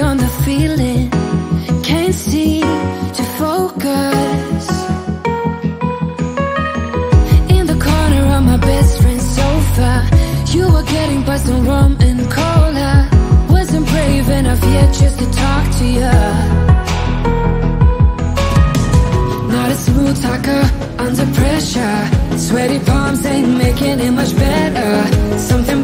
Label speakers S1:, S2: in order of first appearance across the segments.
S1: on the feeling? Can't seem to focus. In the corner of my best friend's sofa You were getting by some rum and cola. Wasn't brave enough yet just to talk to you Not a smooth talker under pressure. Sweaty palms ain't making it much better. Something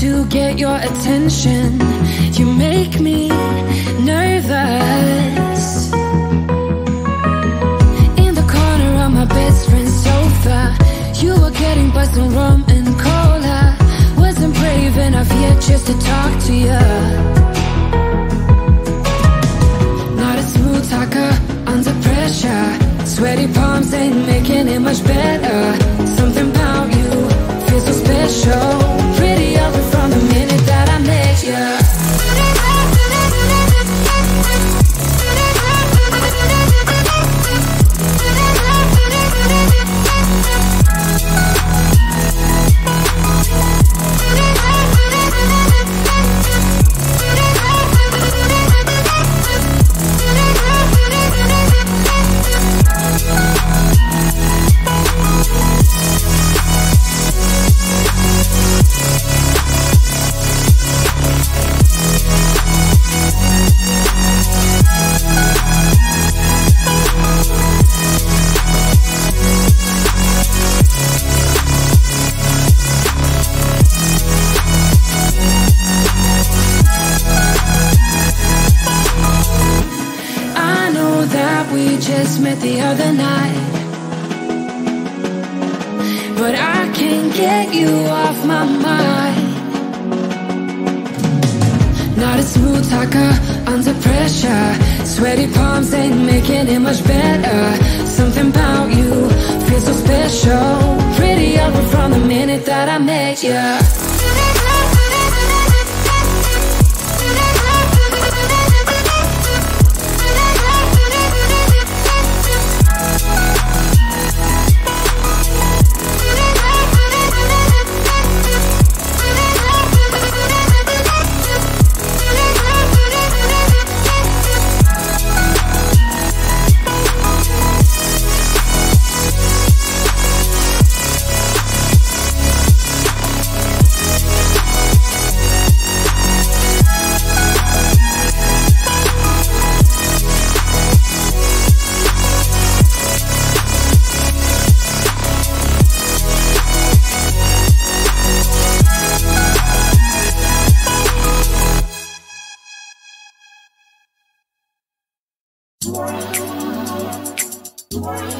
S1: to get your attention. You make me nervous. In the corner of my best friend's sofa, you were getting by some rum and cola. Wasn't brave enough yet just to talk to you. Not a smooth talker under pressure. Sweaty palms ain't making it much better. The other night. But I can't get you off my mind. Not a smooth talker under pressure. Sweaty palms ain't making it much better. Something about you feels so special. Pretty other from the minute that I met you. scream.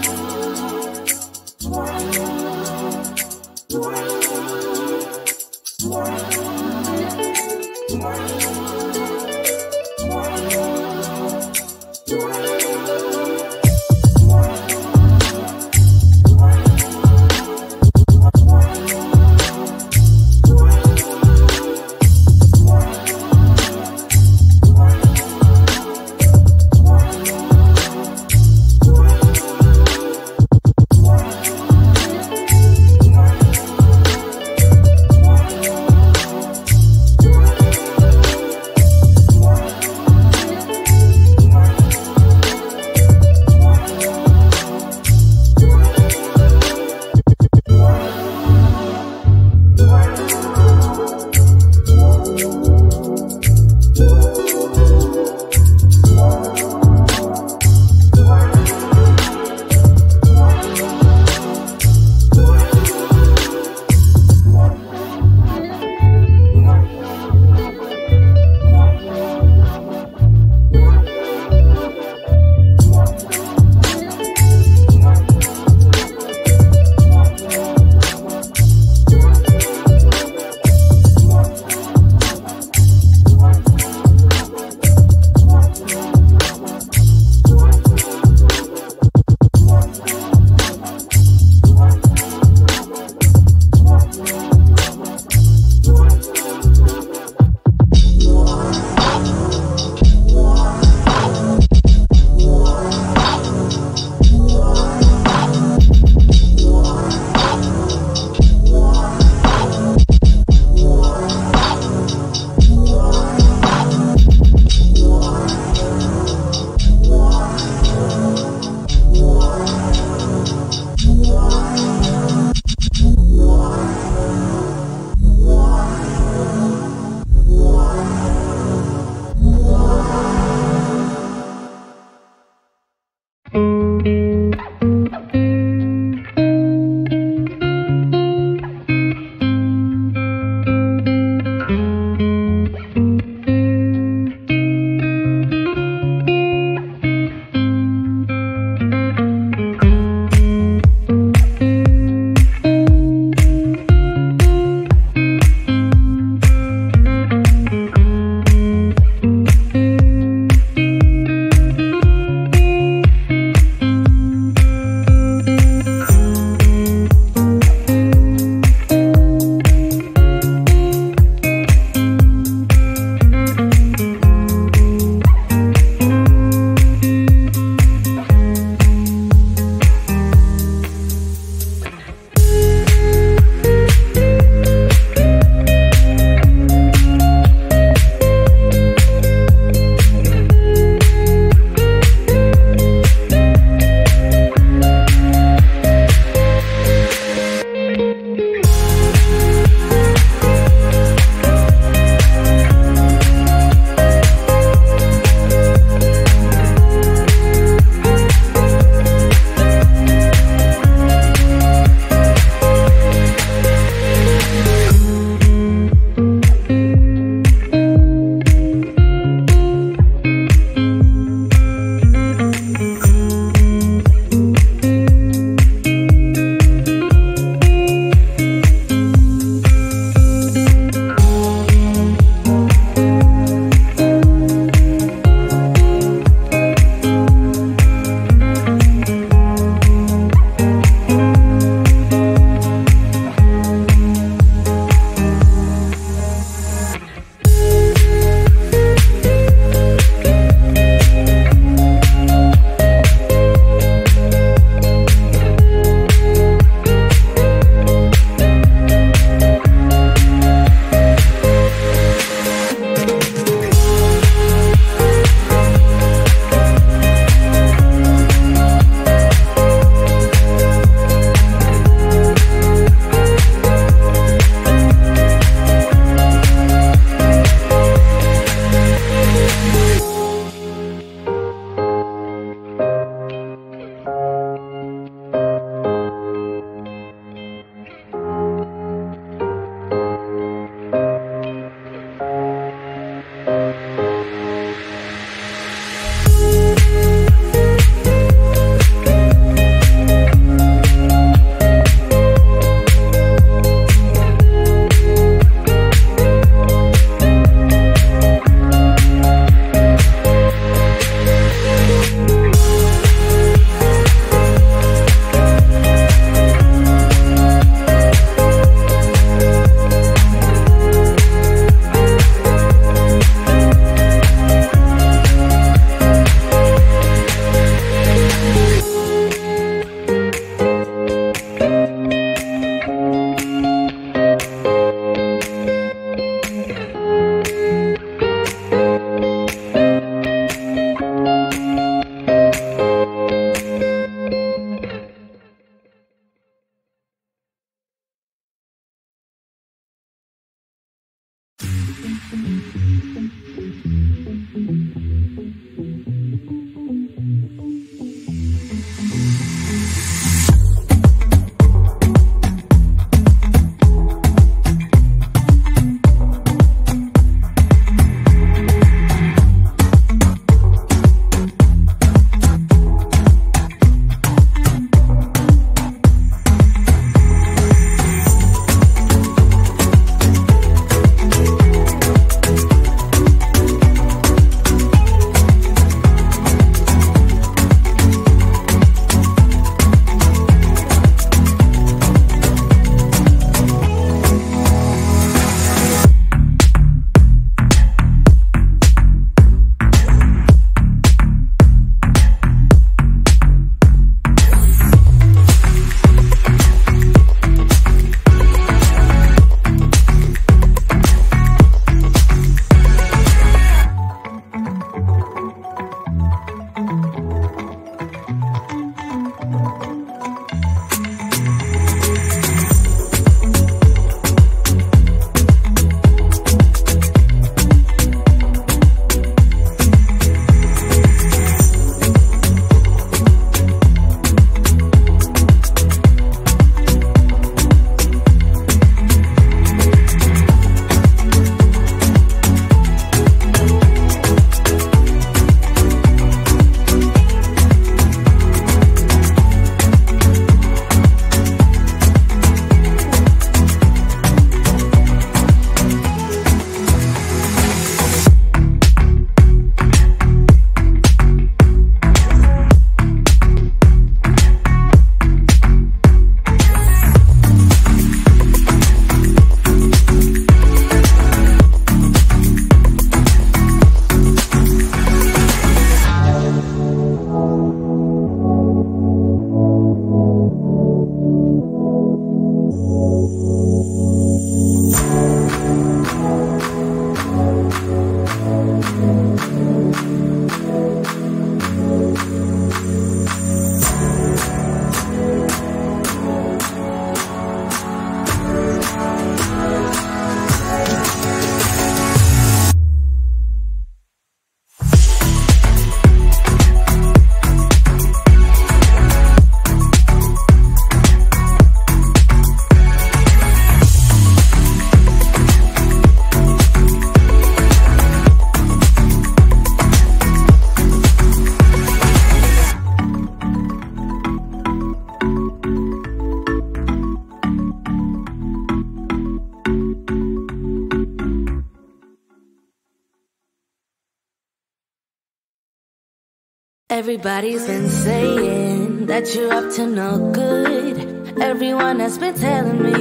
S2: Everybody's been saying that you're up to no good. Everyone has been telling me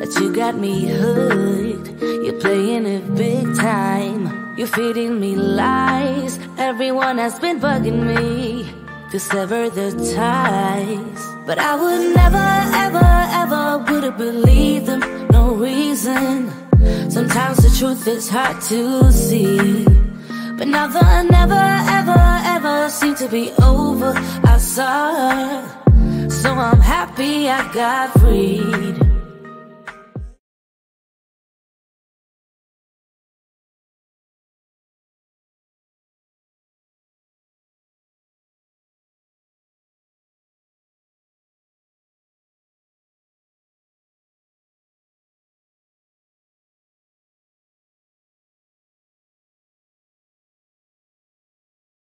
S2: that you got me hooked. You're playing it big time. You're feeding me lies. Everyone has been bugging me to sever the ties. But I would never, ever, ever would have believed them. No reason. Sometimes the truth is hard to see. But the never, ever, ever seem to be over. I saw her, so I'm happy I got freed.